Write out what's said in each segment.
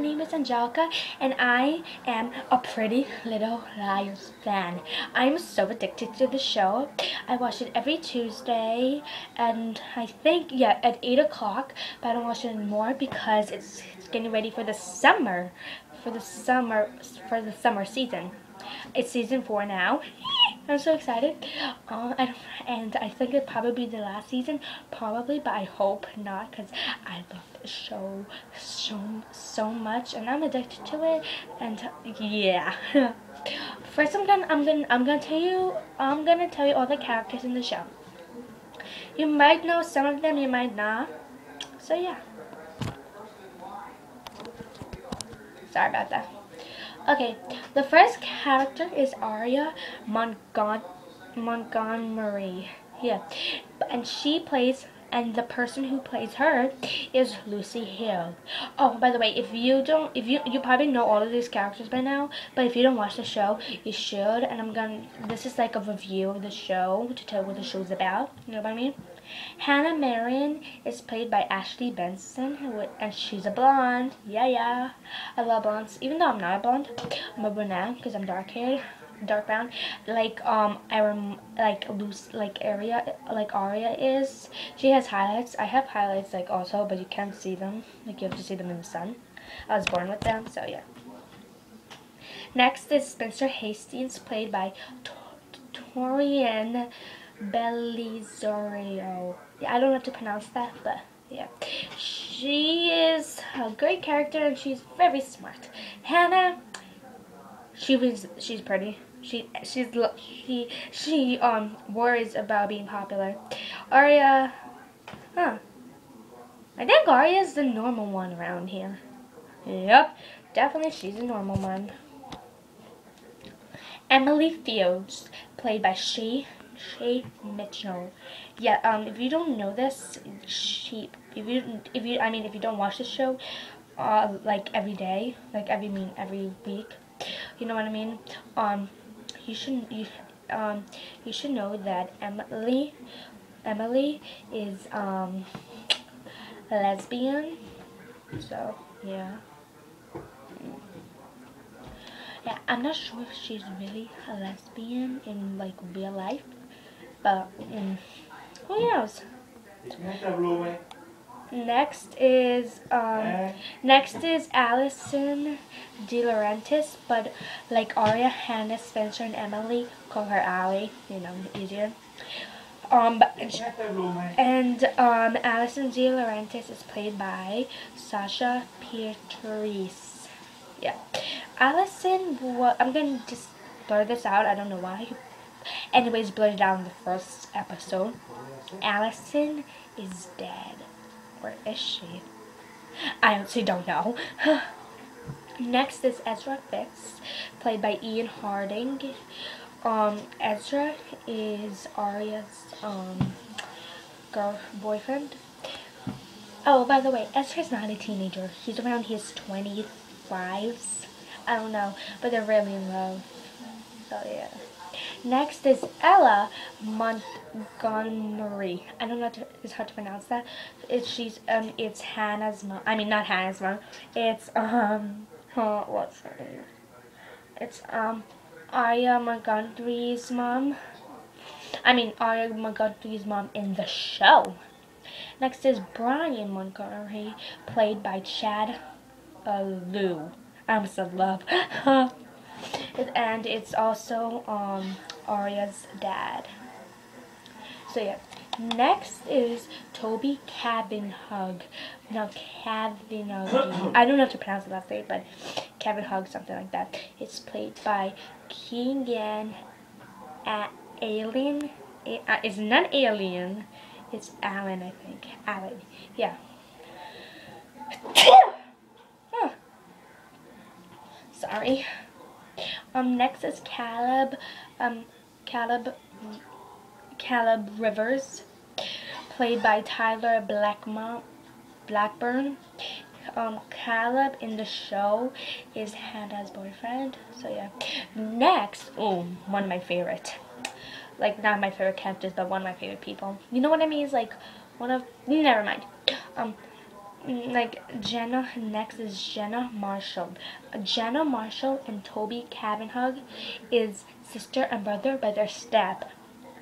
name is Angelica, and I am a Pretty Little Liars fan. I'm so addicted to the show. I watch it every Tuesday, and I think, yeah, at 8 o'clock, but I don't watch it anymore because it's, getting ready for the summer, for the summer, for the summer season. It's season 4 now. I'm so excited. Uh, and, and I think it'll probably be the last season, probably, but I hope not because I love the show so, so much and I'm addicted to it. And yeah. First, I'm gonna, I'm gonna, I'm gonna tell you, I'm gonna tell you all the characters in the show. You might know some of them, you might not. So yeah. Sorry about that. Okay, the first character is Aria Montgon Montgomery. Yeah, and she plays, and the person who plays her is Lucy Hale. Oh, by the way, if you don't, if you you probably know all of these characters by now, but if you don't watch the show, you should. And I'm gonna, this is like a review of the show to tell what the show's about. You know what I mean? Hannah Marion is played by Ashley Benson, and she's a blonde. Yeah, yeah. I love blondes. Even though I'm not a blonde, I'm a brunette because I'm dark haired, dark brown. Like um, I rem like loose like area like Aria is. She has highlights. I have highlights like also, but you can't see them. Like you have to see them in the sun. I was born with them, so yeah. Next is Spencer Hastings, played by Torian Bellisario. Yeah, I don't know how to pronounce that, but yeah. She is a great character and she's very smart. Hannah, she was she's pretty. She she's she she um worries about being popular. Aria, huh? I think Aria's the normal one around here. Yep, definitely she's a normal one. Emily Fields, played by Shay Shay Mitchell. Yeah, um, if you don't know this, she, if you, if you, I mean, if you don't watch the show, uh, like every day, like every mean every week, you know what I mean? Um, you should, you, um, you should know that Emily, Emily is um, a lesbian. So yeah. Yeah, I'm not sure if she's really a lesbian in like real life, but um, who knows? Next is um, next is Allison DiLaurentis, but like Aria, Hannah, Spencer, and Emily call her Allie. You know, easier. Um, and um, Allison DiLaurentis is played by Sasha Pieterse. Yeah, Allison. I'm gonna just blur this out. I don't know why. Anyways, out in the first episode. Allison is dead. Where is she? I honestly don't know. Next is Ezra Fitz, played by Ian Harding. Um, Ezra is Aria's um, girl boyfriend. Oh, by the way, Ezra's not a teenager. He's around his 25s. I don't know, but they're really in love. So, yeah. Next is Ella Montgomery. I don't know to, it's hard to pronounce that. It's she's um it's Hannah's mom. I mean not Hannah's mom. It's um oh, what's her name? It's um Aria Montgomery's mom. I mean Aria Montgomery's mom in the show. Next is Brian Montgomery, played by Chad uh, Lou. I'm so love. and it's also um, Aria's dad. So yeah. Next is Toby Cabin Cabinhug. No, Cabinhug. I don't know how to pronounce the last name, but Cabinhug, something like that. It's played by Keegan Alien. Uh, it's not Alien. It's Allen, I think. Allen. Yeah. Sorry. Um, next is Caleb, um, Caleb, Caleb Rivers, played by Tyler Blackmon, Blackburn. Um, Caleb in the show is Hannah's boyfriend. So yeah. Next, oh, one of my favorite. Like not my favorite characters, but one of my favorite people. You know what I mean? It's like one of never mind. Um, like Jenna next is Jenna Marshall. Jenna Marshall and Toby Cavanaugh is sister and brother, by they're step.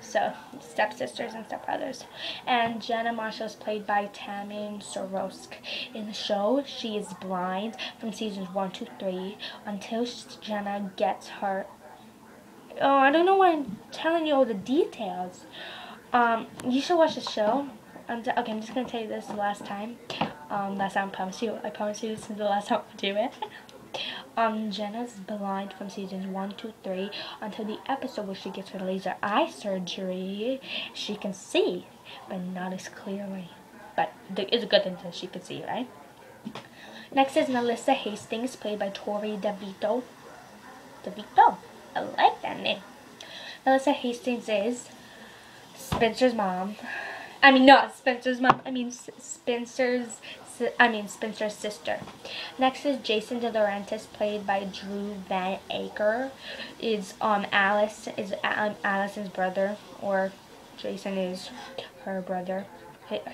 So stepsisters and stepbrothers. And Jenna Marshall is played by Tammin Sorosk. In the show, she is blind from seasons one to three until Jenna gets her. Oh, I don't know why I'm telling you all the details. Um, you should watch the show. I'm okay, I'm just gonna tell you this the last time. Um, last time I promise you. I promise you this is the last time I do it. Um, Jenna's blind from seasons 1 to 3 until the episode where she gets her laser eye surgery. She can see, but not as clearly. But it's a good thing that she can see, right? Next is Melissa Hastings, played by Torrey DeVitto. DeVitto. I like that name. Melissa Hastings is Spencer's mom. I mean, not Spencer's mom. I mean, Spencer's. I mean, Spencer's sister. Next is Jason DiLaurentis, played by Drew Van Acker. Is um Alice is um, Alice's brother, or Jason is her brother,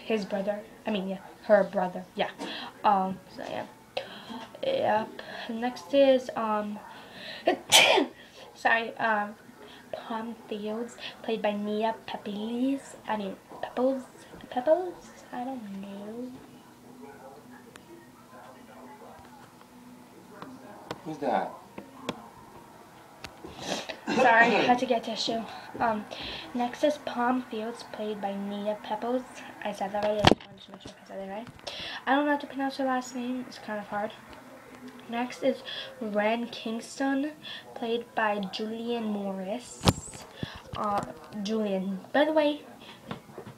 his brother. I mean, yeah, her brother. Yeah. Um. So yeah. Yep. Next is um. sorry. Um. Palm Fields, played by Nia Pepiles. I mean, Pebbles? Pebbles? I don't know. Who's that? Sorry, I had to get tissue. Um, next is Palm Fields, played by Nia Pebbles. I said that right. I just wanted to make sure I said it right. I don't know how to pronounce her last name. It's kind of hard. Next is Wren Kingston, played by Julian Morris. Uh, Julian. By the way,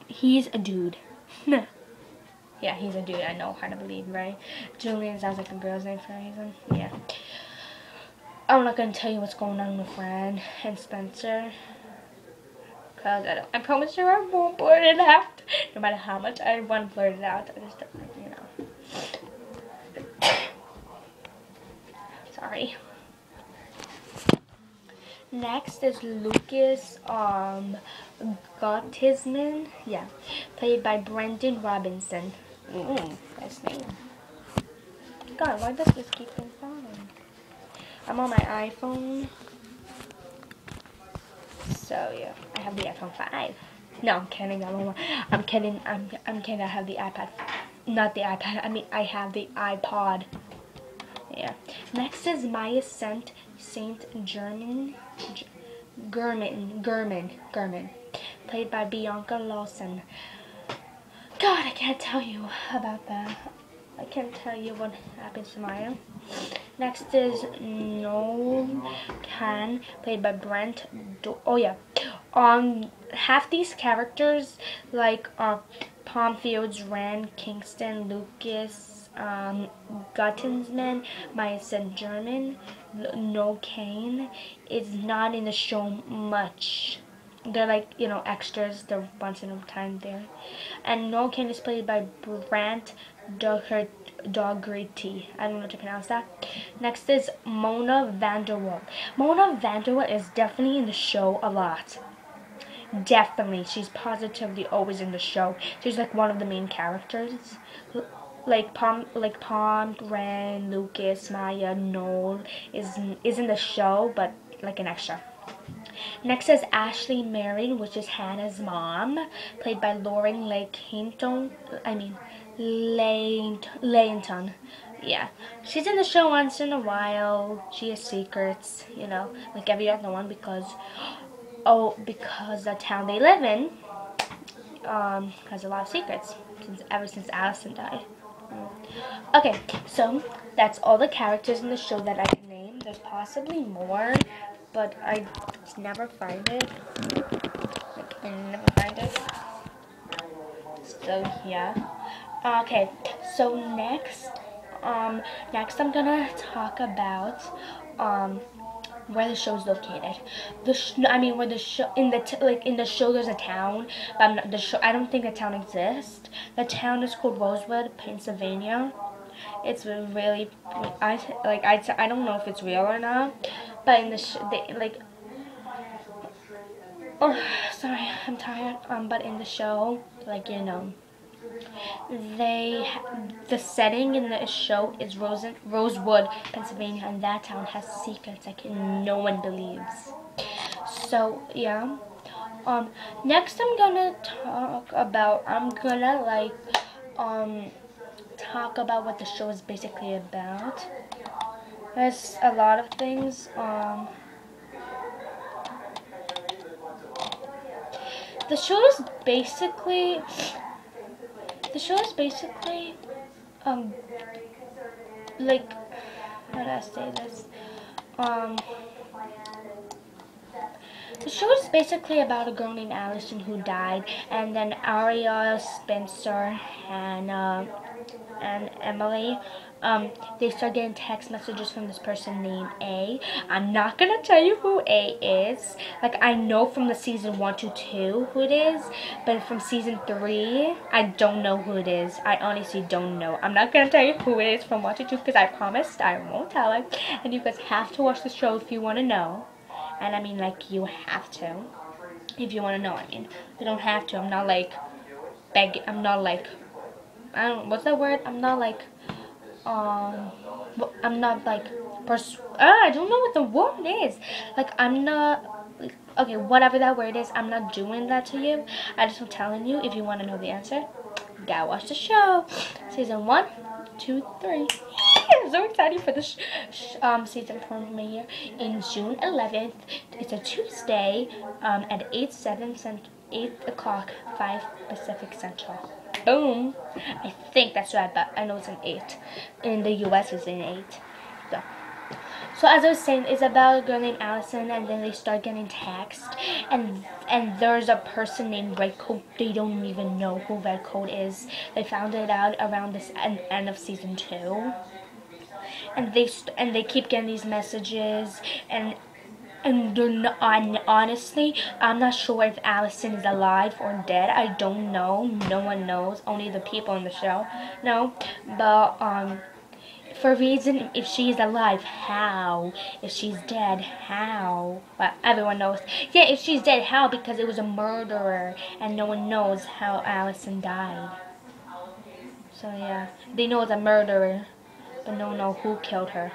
he's a dude. yeah, he's a dude. I know how to believe, right? Julian sounds like a girl's name for a reason. Yeah. I'm not gonna tell you what's going on with Wren and Spencer. Cause I, I promise you I won't blurt it out. No matter how much I want to blurt it out, I just don't, you know. Sorry. Next is Lucas um, Gottesman, yeah, played by Brendan Robinson. Mm, nice name. God, why does this keep? I'm on my iPhone. So yeah, I have the iPhone 5. No, I'm kidding. I'm, I'm kidding. I'm, I'm kidding. I have the iPad. Not the iPad. I mean, I have the iPod. Yeah. Next is Maya Saint Saint German German German German, played by Bianca Lawson. God, I can't tell you about that. I can't tell you what happens to Maya. Next is Noel Kahn, played by Brent. Do oh yeah, um, half these characters like uh, Palm Fields, Rand, Kingston, Lucas, um, Guttensman, my son German, No Kane, is not in the show much. They're like, you know, extras. They're once in a time there. And No Kane is played by Brant Dougherty. I don't know how to pronounce that. Next is Mona Vanderwaal. Mona Vanderwaal is definitely in the show a lot. Definitely. She's positively always in the show. She's like one of the main characters like Palm, like Palm, Wren, Lucas, Maya, Noel is is in the show, but like an extra. Next is Ashley Marion, which is Hannah's mom, played by Lauren Lake Hinton. I mean, Layton. Yeah, she's in the show once in a while. She has secrets, you know, like every other one because, oh, because the town they live in um, has a lot of secrets since ever since Allison died. Okay, so that's all the characters in the show that I can name. There's possibly more, but I never find it. Like, I never find it. So, yeah. Okay, so next, um, next I'm gonna talk about, um, where the show's located. The sh I mean where the show in the like in the show there's a town, but not, the show I don't think the town exists. The town is called Rosewood, Pennsylvania. It's really I like I I don't know if it's real or not, but in the sh they, like oh sorry I'm tired um but in the show like you know they the setting in the show is Rose, Rosewood, Pennsylvania, and that town has secrets like no one believes. So yeah. Um, next I'm gonna talk about. I'm gonna like um talk about what the show is basically about. There's a lot of things. Um, the show is basically the show is basically um like how do I say this? Um the show is basically about a girl named Allison who died, and then Aria, Spencer, and uh, and Emily, um, they start getting text messages from this person named A. I'm not gonna tell you who A is. Like I know from the season one to two who it is, but from season three, I don't know who it is. I honestly don't know. I'm not gonna tell you who it is from one to two because I promised I won't tell it. And you guys have to watch the show if you want to know. And I mean, like, you have to. If you want to know, I mean. You don't have to. I'm not like, begging. I'm not like, I don't, what's that word? I'm not like, um, I'm not like, pers ah, I don't know what the word is. Like, I'm not, like, okay, whatever that word is, I'm not doing that to you. I just am telling you, if you want to know the answer, gotta watch the show. Season one, two, three. I'm so excited for this um, season premiere in June 11th. It's a Tuesday um, at 8, 7 cent 8 o'clock, 5 Pacific Central. Boom! I think that's right, but I know it's an 8. In the US, it's an 8. So. So as I was saying, it's about a girl named Allison, and then they start getting text, and and there's a person named Redcoat. They don't even know who Redcoat is. They found it out around this end, end of season two and they and they keep getting these messages and and honestly, I'm not sure if Allison is alive or dead. I don't know. No one knows. Only the people in the show know. But um, for a reason, if she's alive, how? If she's dead, how? But everyone knows. Yeah, if she's dead, how? Because it was a murderer, and no one knows how Allison died. So yeah, they know it's a murderer but no one knows who killed her.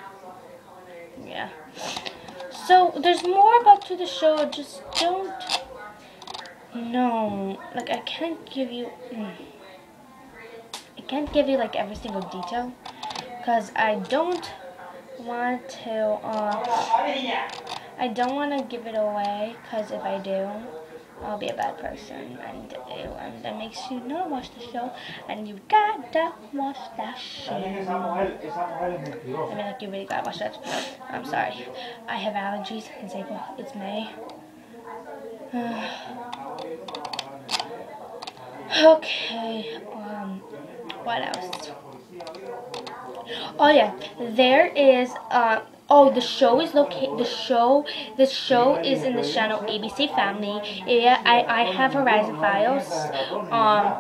Yeah. So there's more about to the show. Just don't. No, like I can't give you. Mm, I can't give you like every single detail, cause I don't want to. Uh, I don't want to give it away, cause if I do, I'll be a bad person and, and that makes you not watch the show and you gotta watch that show. I mean like you really gotta watch that. I'm sorry. I have allergies. It's April. It's May. okay. Um what else? Oh yeah, there is uh Oh, the show is located. The show, the show is in the channel ABC Family. Yeah, I I have Verizon Fios. Um,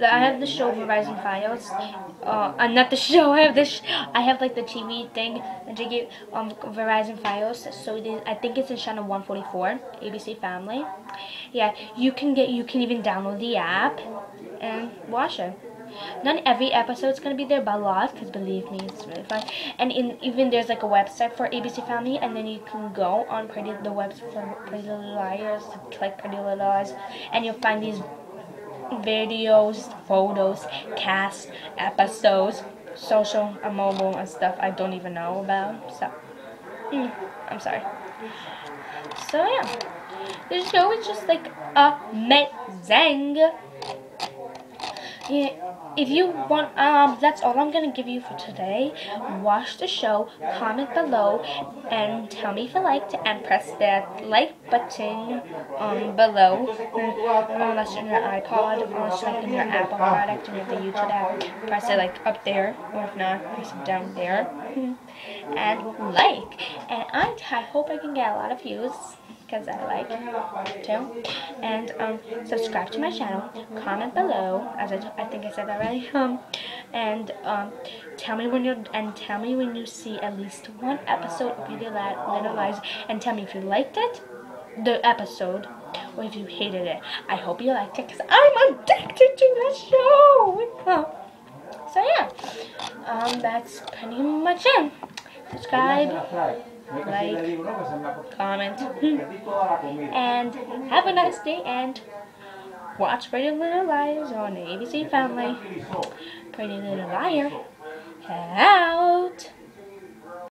I have the show Verizon Fios. Uh, uh not the show. I have this. I have like the TV thing. And get um Verizon Fios. So it is, I think it's in channel 144. ABC Family. Yeah, you can get. You can even download the app and watch it. Not every episode is gonna be there, but a lot, because believe me, it's really fun. And in, even there's like a website for ABC Family, and then you can go on Pretty the website for Pretty Little Liars, like Pretty Little Liars, and you'll find these videos, photos, cast, episodes, social, and mobile, and stuff I don't even know about. So, mm, I'm sorry. So yeah, the show is just like amazing. If you want, um, that's all I'm going to give you for today. Watch the show, comment below, and tell me if you liked, and press that like button um, below. Unless you're on your iPod, unless you're like in your Apple product, you have the YouTube app, press it like up there, or if not, press it down there. and like. And I, I hope I can get a lot of views because I like to. And um, subscribe to my channel, comment below, as I, I think I said already. Um, and um, tell me when you and tell me when you see at least one episode of Beauty Little Lies, and tell me if you liked it, the episode, or if you hated it. I hope you liked it because I'm addicted to that show. So yeah, um, that's pretty much it. Subscribe, like, comment, and have a nice day and watch Pretty Little Liars on ABC Family. Pretty Little Liar. Ciao.